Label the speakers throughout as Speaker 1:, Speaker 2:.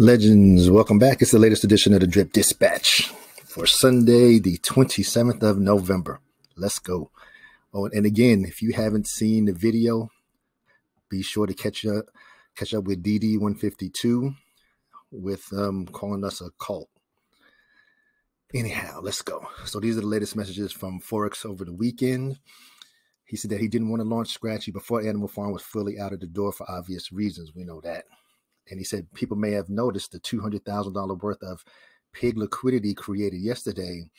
Speaker 1: Legends, welcome back. It's the latest edition of the Drip Dispatch for Sunday, the 27th of November. Let's go. Oh, and again, if you haven't seen the video, be sure to catch up catch up with DD152 with um calling us a cult. Anyhow, let's go. So these are the latest messages from Forex over the weekend. He said that he didn't want to launch Scratchy before Animal Farm was fully out of the door for obvious reasons. We know that. And he said people may have noticed the $200,000 worth of pig liquidity created yesterday,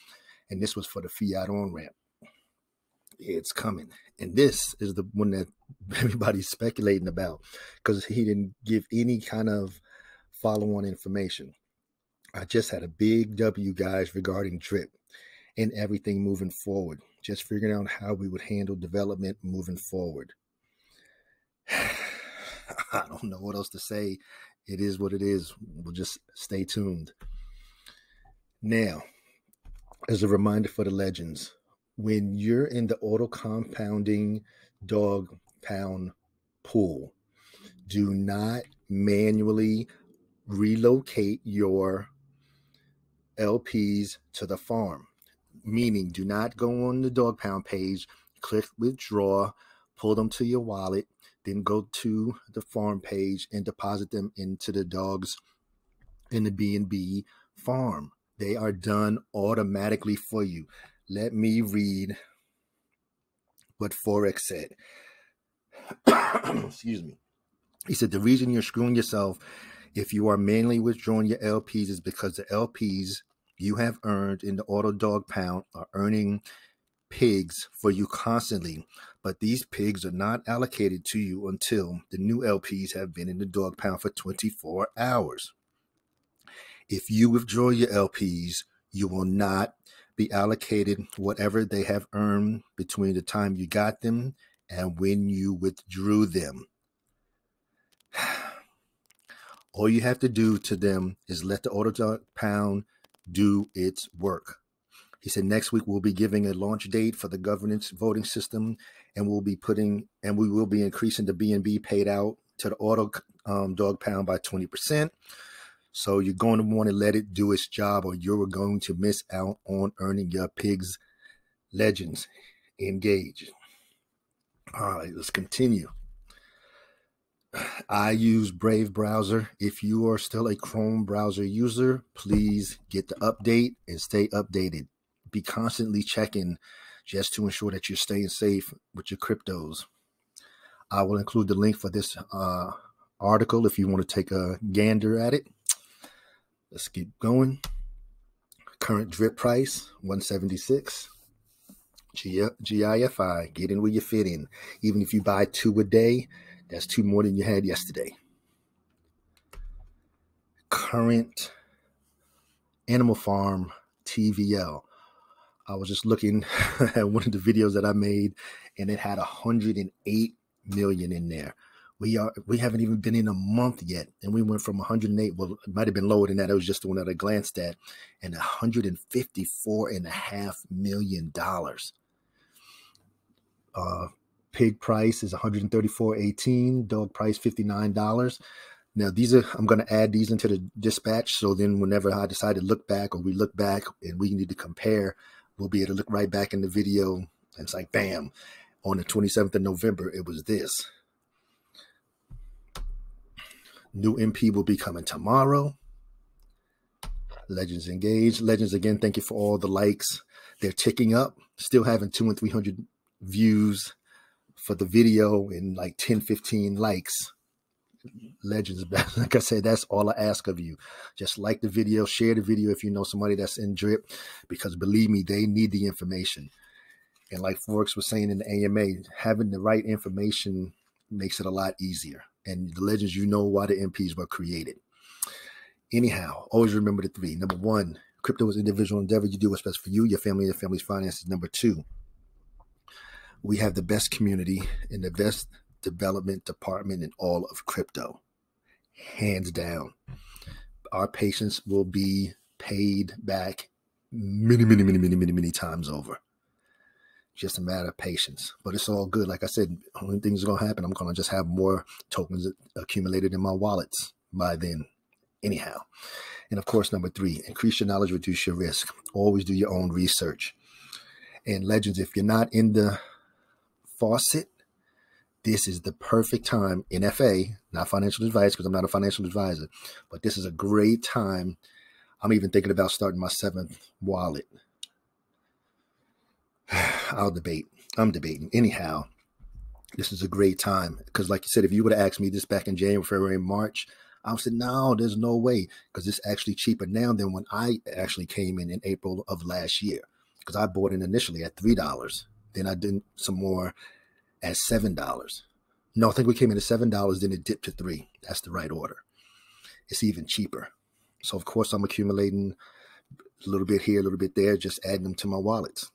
Speaker 1: and this was for the fiat on ramp. It's coming. And this is the one that everybody's speculating about because he didn't give any kind of follow on information. I just had a big W, guys, regarding drip and everything moving forward, just figuring out how we would handle development moving forward. I don't know what else to say. It is what it is. We'll just stay tuned. Now, as a reminder for the legends, when you're in the auto compounding dog pound pool, do not manually relocate your LPs to the farm. Meaning, do not go on the dog pound page, click withdraw, pull them to your wallet, then go to the farm page and deposit them into the dogs in the BNB farm. They are done automatically for you. Let me read what Forex said. Excuse me. He said the reason you're screwing yourself if you are manually withdrawing your LPs is because the LPs you have earned in the auto dog pound are earning pigs for you constantly, but these pigs are not allocated to you until the new LPs have been in the dog pound for 24 hours. If you withdraw your LPs, you will not be allocated whatever they have earned between the time you got them and when you withdrew them. All you have to do to them is let the auto pound do its work. He said next week we'll be giving a launch date for the governance voting system, and we'll be putting and we will be increasing the BNB paid out to the auto um, dog pound by twenty percent. So you're going to want to let it do its job, or you're going to miss out on earning your pigs legends. Engage. All right, let's continue. I use Brave browser. If you are still a Chrome browser user, please get the update and stay updated be constantly checking just to ensure that you're staying safe with your cryptos. I will include the link for this uh, article if you want to take a gander at it. Let's keep going. Current drip price 176. G- GIFI, get in where you fit in. Even if you buy two a day, that's two more than you had yesterday. Current Animal Farm TVL I was just looking at one of the videos that I made, and it had 108 million in there. We are we haven't even been in a month yet, and we went from 108. Well, it might have been lower than that. It was just the one that I glanced at, and 154 and a half million dollars. Uh, pig price is 134.18. Dog price 59 dollars. Now these are I'm going to add these into the dispatch. So then whenever I decide to look back or we look back and we need to compare we'll be able to look right back in the video and it's like, bam, on the 27th of November, it was this. New MP will be coming tomorrow. Legends engaged. Legends again, thank you for all the likes. They're ticking up, still having two and 300 views for the video and like 10, 15 likes legends. Like I said, that's all I ask of you. Just like the video, share the video if you know somebody that's in drip, because believe me, they need the information. And like Forex was saying in the AMA, having the right information makes it a lot easier. And the legends, you know why the MPs were created. Anyhow, always remember the three. Number one, crypto is individual endeavor. You do what's best for you, your family, your family's finances. Number two, we have the best community and the best development department in all of crypto. Hands down. Our patience will be paid back many, many, many, many, many, many times over. Just a matter of patience. But it's all good. Like I said, only things are gonna happen. I'm gonna just have more tokens accumulated in my wallets by then. Anyhow, and of course, number three, increase your knowledge, reduce your risk. Always do your own research. And legends, if you're not in the faucet, this is the perfect time in FA, not financial advice because I'm not a financial advisor, but this is a great time. I'm even thinking about starting my seventh wallet. I'll debate. I'm debating. Anyhow, this is a great time because, like you said, if you would have asked me this back in January, February, March, I would say, no, there's no way because it's actually cheaper now than when I actually came in in April of last year because I bought in initially at $3. Then I did some more at $7. No, I think we came in at $7, then it dipped to 3 That's the right order. It's even cheaper. So, of course, I'm accumulating a little bit here, a little bit there, just adding them to my wallets.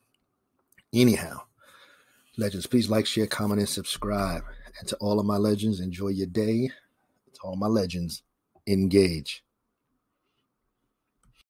Speaker 1: Anyhow, legends, please like, share, comment, and subscribe. And to all of my legends, enjoy your day. To all my legends, engage.